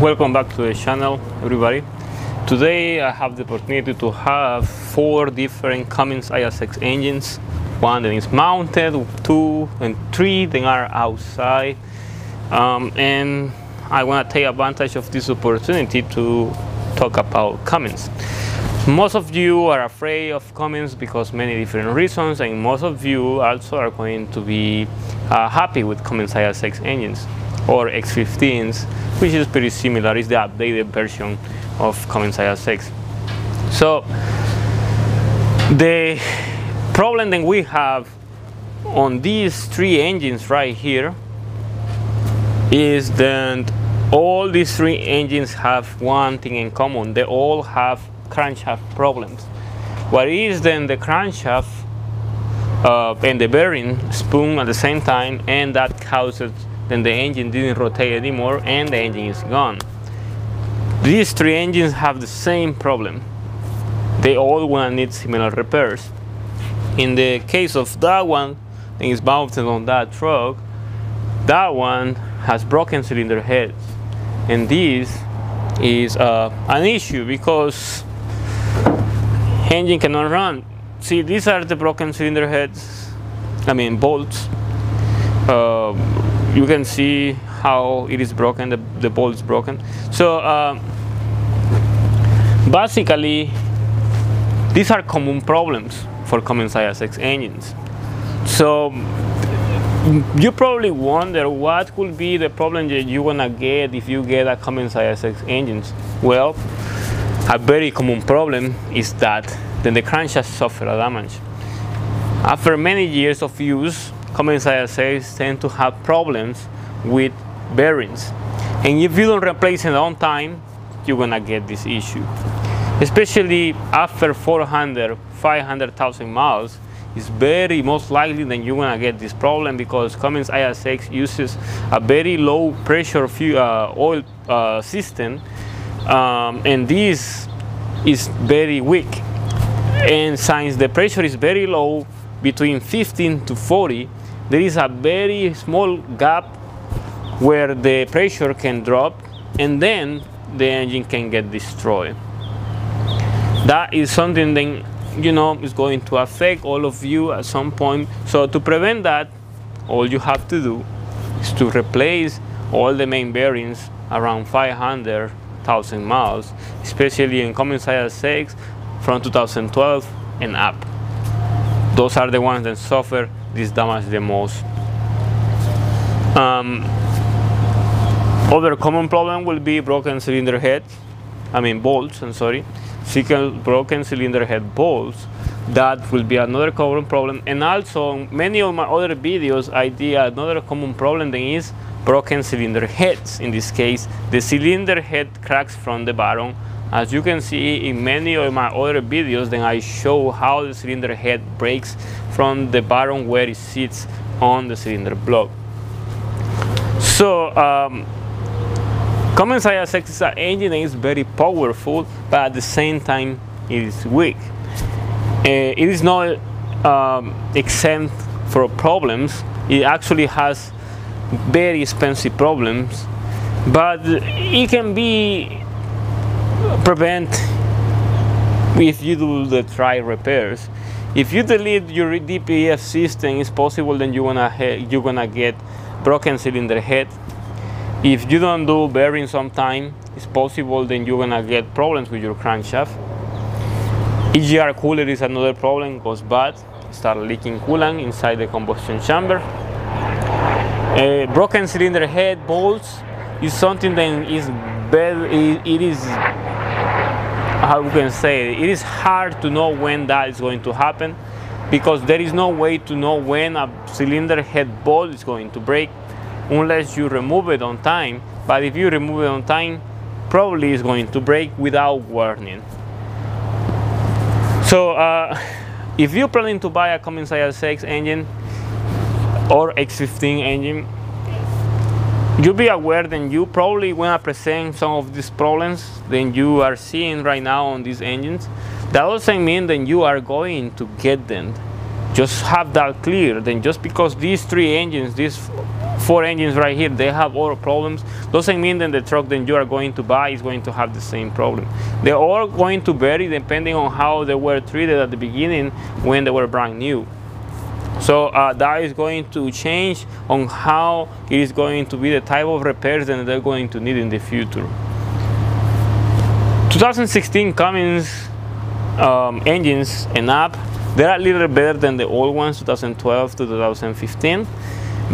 Welcome back to the channel, everybody. Today I have the opportunity to have four different Cummins ISX engines. One that is mounted, two and three that are outside. Um, and I want to take advantage of this opportunity to talk about Cummins. Most of you are afraid of Cummins because many different reasons, and most of you also are going to be uh, happy with Cummins ISX engines or X15s, which is pretty similar. It's the updated version of Cummins ISX. So the problem that we have on these three engines right here is that all these three engines have one thing in common. They all have crankshaft problems. What is then the crankshaft uh, and the bearing spoon at the same time and that causes then the engine didn't rotate anymore and the engine is gone. These three engines have the same problem. They all want need similar repairs. In the case of that one that is mounted on that truck, that one has broken cylinder heads. And this is uh, an issue because engine cannot run. See, these are the broken cylinder heads, I mean bolts. Uh, you can see how it is broken, the, the bolt is broken. So uh, basically, these are common problems for Cummins ISX engines. So you probably wonder what could be the problem that you're gonna get if you get a Cummins ISX engines. Well, a very common problem is that then the crankshaft suffer a damage. After many years of use, Cummins ISX tend to have problems with bearings. And if you don't replace it on time, you're gonna get this issue. Especially after 400, 500,000 miles, it's very most likely that you're gonna get this problem because Cummins ISX uses a very low pressure fuel, uh, oil uh, system um, and this is very weak. And since the pressure is very low, between 15 to 40, there is a very small gap where the pressure can drop and then the engine can get destroyed. That is something that you know is going to affect all of you at some point. So to prevent that, all you have to do is to replace all the main bearings around 500,000 miles, especially in Cummins ISX from 2012 and up. Those are the ones that suffer this damage the most. Um, other common problem will be broken cylinder head, I mean bolts, I'm sorry, broken cylinder head bolts. That will be another common problem. And also, many of my other videos, I did another common problem that is broken cylinder heads. In this case, the cylinder head cracks from the bottom. As you can see in many of my other videos, then I show how the cylinder head breaks from the bottom where it sits on the cylinder block. So, um, Cummins ISX is an engine that is very powerful, but at the same time it is weak. Uh, it is not um, exempt for problems. It actually has very expensive problems, but it can be prevent if you do the try repairs. If you delete your DPF system, it's possible then you're gonna you're gonna get broken cylinder head if you don't do bearing sometime, it's possible then you're gonna get problems with your crankshaft. EGR cooler is another problem, goes bad, start leaking coolant inside the combustion chamber. Uh, broken cylinder head bolts is something that is very, it is, how we can say, it is hard to know when that is going to happen because there is no way to know when a cylinder head bolt is going to break unless you remove it on time. But if you remove it on time, probably it's going to break without warning. So uh, if you're planning to buy a Cummins ISX engine or X15 engine, you'll be aware that you probably when I present some of these problems that you are seeing right now on these engines. That doesn't mean that you are going to get them. Just have that clear. Then just because these three engines, these four engines right here, they have all problems. Doesn't mean that the truck that you are going to buy is going to have the same problem. They're all going to vary depending on how they were treated at the beginning when they were brand new. So uh, that is going to change on how it is going to be the type of repairs that they're going to need in the future. 2016 Cummins um, engines and up, they're a little better than the old ones, 2012 to 2015,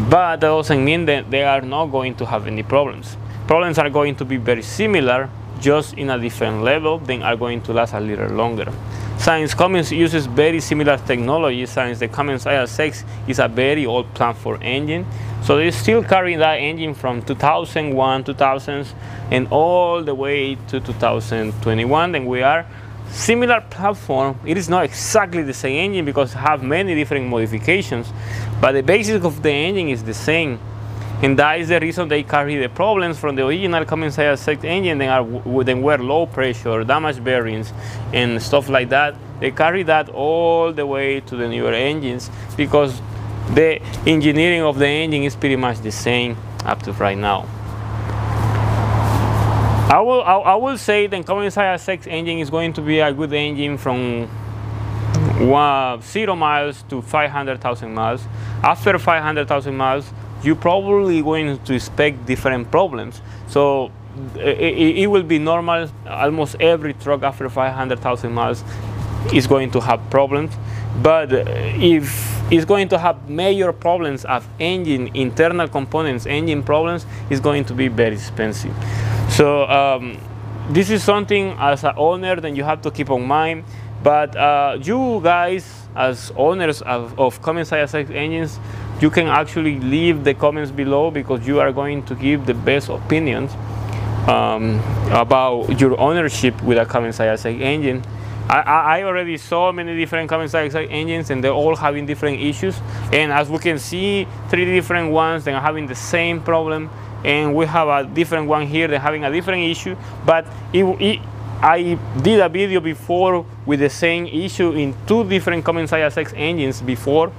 but that doesn't mean that they are not going to have any problems. Problems are going to be very similar, just in a different level, then are going to last a little longer. Since Cummins uses very similar technology, since the Cummins ISX is a very old platform engine, so they're still carrying that engine from 2001, 2000s, and all the way to 2021. Then we are similar platform. It is not exactly the same engine because have many different modifications, but the basic of the engine is the same. And that is the reason they carry the problems from the original Cummins ISX engine then, are, then were low pressure, damaged bearings, and stuff like that. They carry that all the way to the newer engines because the engineering of the engine is pretty much the same up to right now. I will, I, I will say the Cummins ISX engine is going to be a good engine from one, zero miles to 500,000 miles. After 500,000 miles, you're probably going to expect different problems. So it, it, will be normal. Almost every truck after 500,000 miles is going to have problems. But if it's going to have major problems of engine, internal components, engine problems, it's going to be very expensive. So um, this is something as an owner that you have to keep on mind. But uh, you guys, as owners of, of Cummins ISX engines, you can actually leave the comments below because you are going to give the best opinions um, about your ownership with a Cummins ISX engine. I, I, already saw many different Cummins ISX engines and they're all having different issues. And as we can see, three different ones that are having the same problem. And we have a different one here they're having a different issue. But it, it, I did a video before with the same issue in two different Cummins ISX engines before,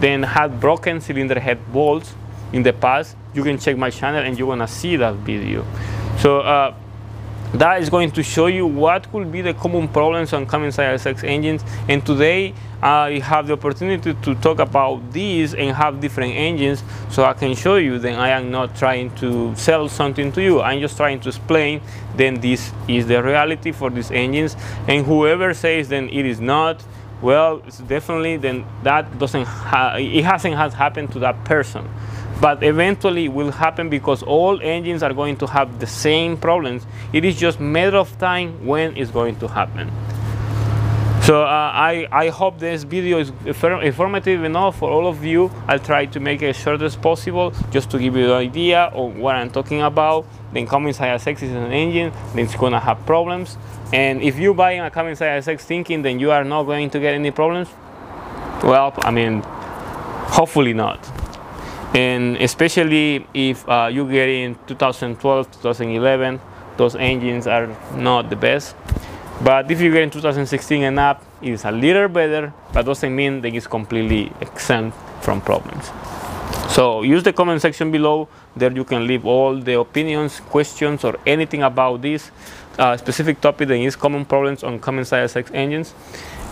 then had broken cylinder head bolts in the past. You can check my channel and you're gonna see that video. So uh, that is going to show you what could be the common problems on Cummins ISX engines. And today I have the opportunity to talk about these and have different engines so I can show you then I am not trying to sell something to you. I'm just trying to explain then this is the reality for these engines. And whoever says then it is not, well, it's definitely then that doesn't, it hasn't has happened to that person but eventually it will happen because all engines are going to have the same problems. It is just matter of time when it's going to happen. So uh, I, I hope this video is informative enough for all of you. I'll try to make it as short as possible just to give you an idea of what I'm talking about. Then Cummins ISX is an engine, then it's gonna have problems. And if you buy a Cummins ISX thinking then you are not going to get any problems, well, I mean, hopefully not and especially if uh, you get in 2012 2011 those engines are not the best but if you get in 2016 and up it's a little better but doesn't mean that it's completely exempt from problems. So use the comment section below. There you can leave all the opinions questions or anything about this uh, specific topic that is common problems on Cummins ISX engines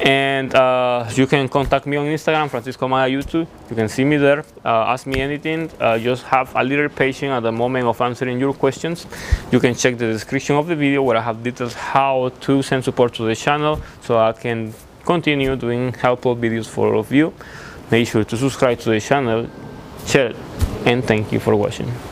and uh, you can contact me on Instagram, Francisco Amaya YouTube. You can see me there. Uh, ask me anything. Uh, just have a little patience at the moment of answering your questions. You can check the description of the video where I have details how to send support to the channel so I can continue doing helpful videos for all of you. Make sure to subscribe to the channel, share it, and thank you for watching.